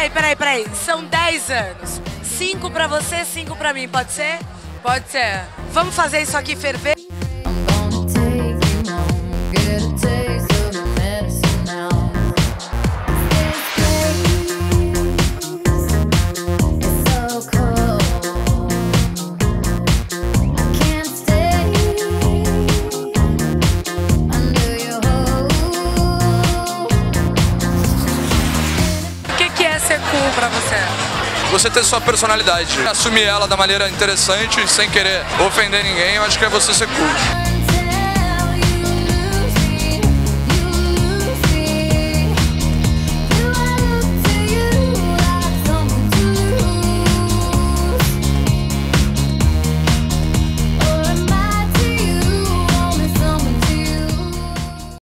peraí, peraí, peraí. São 10 anos. 5 pra você, 5 pra mim, pode ser? Pode ser. Vamos fazer isso aqui ferver? Ser cool pra você? Você ter sua personalidade, assumir ela da maneira interessante, sem querer ofender ninguém, eu acho que é você ser cool.